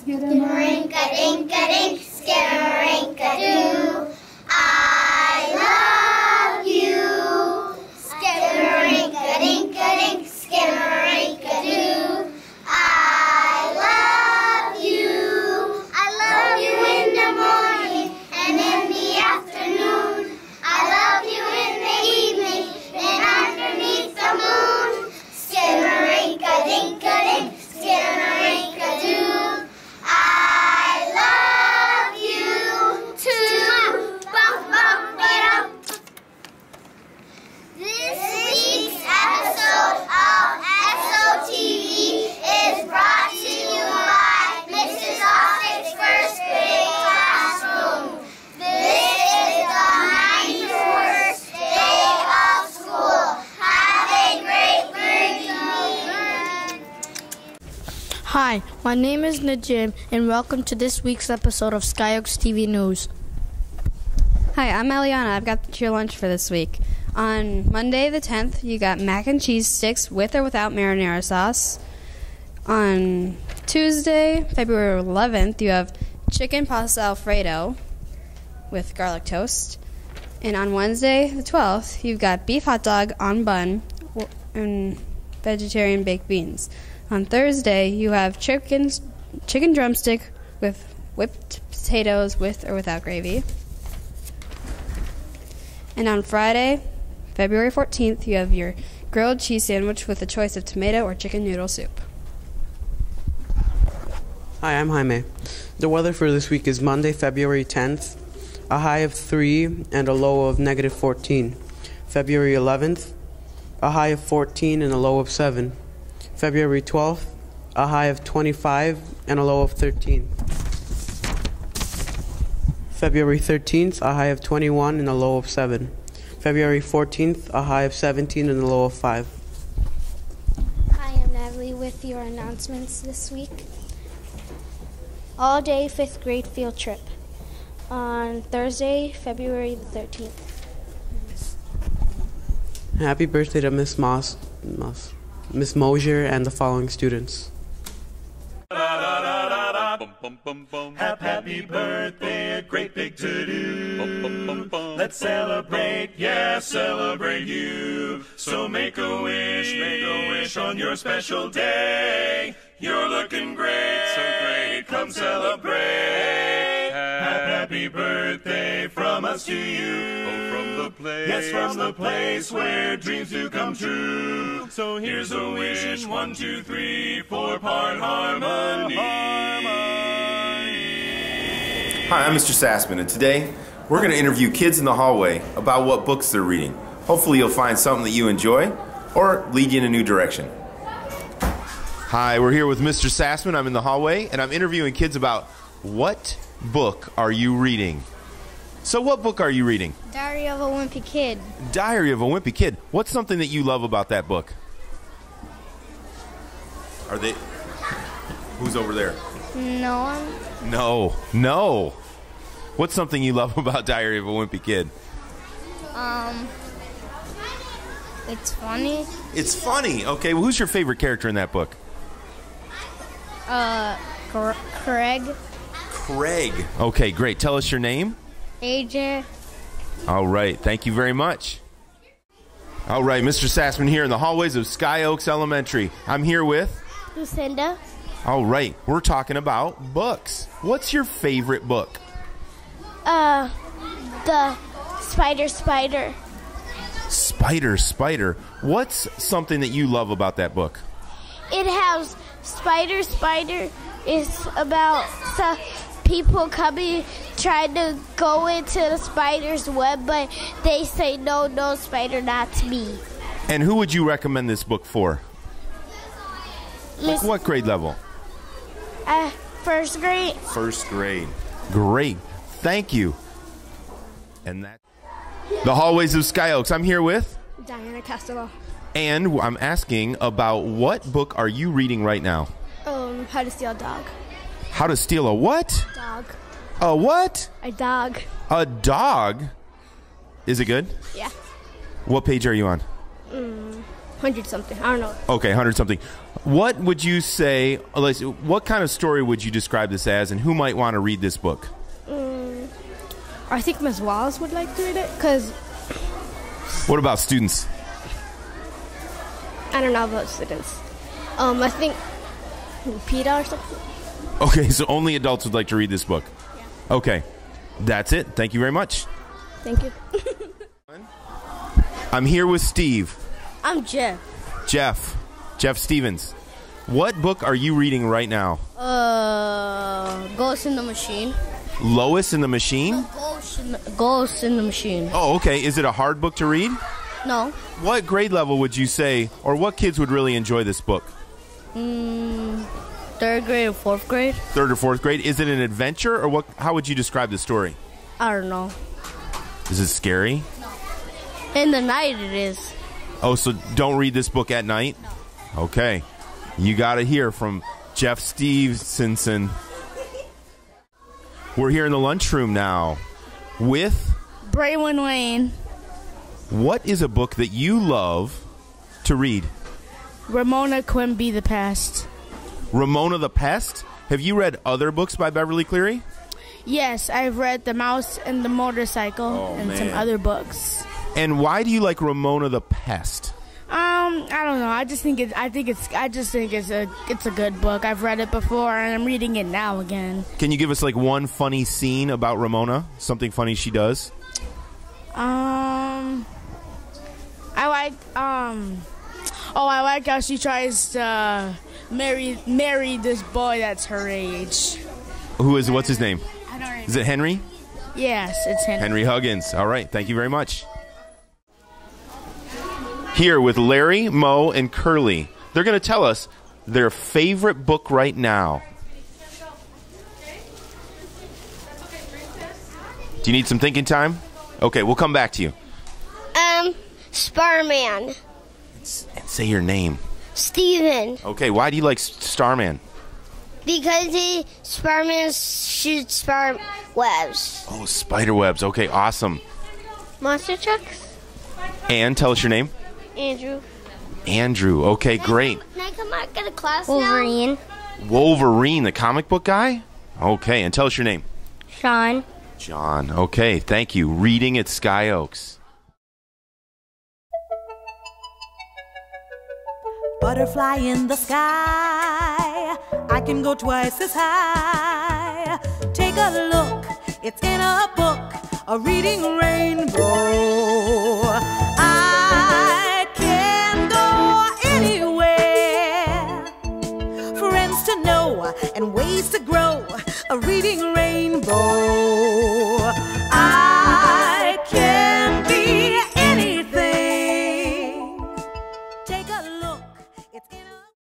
Skidamarinka dinka Hi, my name is Najim, and welcome to this week's episode of Sky Oaks TV News. Hi, I'm Eliana. I've got your lunch for this week. On Monday the 10th, you got mac and cheese sticks with or without marinara sauce. On Tuesday, February 11th, you have chicken pasta alfredo with garlic toast. And on Wednesday the 12th, you've got beef hot dog on bun and vegetarian baked beans. On Thursday, you have chicken chicken drumstick with whipped potatoes with or without gravy. And on Friday, February 14th, you have your grilled cheese sandwich with a choice of tomato or chicken noodle soup. Hi, I'm Jaime. The weather for this week is Monday, February 10th, a high of 3 and a low of negative 14. February 11th, a high of 14 and a low of 7. February 12th, a high of 25 and a low of 13. February 13th, a high of 21 and a low of 7. February 14th, a high of 17 and a low of 5. Hi, I'm Natalie with your announcements this week. All day fifth grade field trip on Thursday, February the 13th. Happy birthday to Miss Moss, Moss, Miss Mosier, and the following students. Happy birthday, a great big to do. Let's celebrate, yeah, celebrate you. So make a wish, make a wish on your special day. You're looking great, so great, come celebrate. Happy birthday from us to you. From the place, yes, from the place where dreams do come true. So here's a wish, one, two, three, four part harmony. Hi, I'm Mr. Sassman, and today we're going to interview kids in the hallway about what books they're reading. Hopefully, you'll find something that you enjoy or lead you in a new direction. Hi, we're here with Mr. Sassman. I'm in the hallway and I'm interviewing kids about what book are you reading? So, what book are you reading? Diary of a Wimpy Kid. Diary of a Wimpy Kid. What's something that you love about that book? Are they. Who's over there? No one. No, no. What's something you love about Diary of a Wimpy Kid? Um, it's funny. It's funny. Okay, well, who's your favorite character in that book? Uh, Cr- Craig, Craig. Okay, great. Tell us your name. AJ, All right. Thank you very much. All right, Mr. Sassman here in the hallways of Sky Oaks Elementary. I'm here with. Lucinda, All right, we're talking about books. What's your favorite book? uh, the Spider Spider. Spider, Spider. What's something that you love about that book? It has Spider Spider is about people coming trying to go into the spider's web, but they say no, no, spider, not me. And who would you recommend this book for? Miss, What grade level? uh, first grade. First grade. Great. Thank you. And that. The hallways of Sky Oaks. I'm here with. Diana Castello. And I'm asking about what book are you reading right now? Um, how to steal a dog. How to steal a what? Dog. A what? A dog. A dog? Is it good? Yeah. What page are you on? Mm, hundred something. I don't know. Okay, hundred something. What would you say? What kind of story would you describe this as, and who might want to read this book? I think Ms. Wallace would like to read it because What about students? I don't know about students. Um, I think PETA or something. Okay, so only adults would like to read this book. Okay, that's it. Thank you very much. Thank you. I'm here with Steve, I'm Jeff. Jeff, Jeff Stevens. What book are you reading right now? Uh, Ghost in the Machine. Lois in the Machine? Ghost in the, Ghost in the Machine. Oh, okay. Is it a hard book to read? No. What grade level would you say, or what kids would really enjoy this book? Mm, third grade or fourth grade? Third or fourth grade? Is it an adventure, or what? How would you describe the story? I don't know. Is it scary? In the night it is. Oh, so don't read this book at night? Okay. You got to hear from Jeff Stevenson. We're here in the lunchroom now with Braylon Lane. what is a book that you love to read? Ramona Quimby the Pest. Ramona the Pest? Have you read other books by Beverly Cleary? Yes, I've read The Mouse and the Motorcycle Oh, and some other books. And why do you like Ramona the Pest? Um, I don't know. I just think it. I think it's. I just think it's a. It's a good book. I've read it before, and I'm reading it now again. Can you give us like one funny scene about Ramona? Something funny she does? Um, I like. Um, oh, I like how she tries to marry marry this boy that's her age. Who is what's his name? I don't remember. Is it Henry? Yes, it's Henry. Henry Huggins. All right. Thank you very much. Here with Larry, Mo, and Curly. They're going to tell us their favorite book right now. Do you need some thinking time? Okay, we'll come back to you. Um, Sparman. And say your name. Steven. Okay, why do you like Starman? Because he Sparman shoots spider webs. Oh, spider webs. Okay, awesome. Monster trucks. And tell us your name. Andrew. Andrew. Okay, great. Can I come out get a class Wolverine. Wolverine, the comic book guy? Okay, and tell us your name. Sean. John. Okay, thank you. Reading at Sky Oaks. butterfly in the sky. I can go twice as high. Take a look, it's in a book, a reading rainbow. I can go anywhere. Friends to know and ways to grow, a reading rainbow. I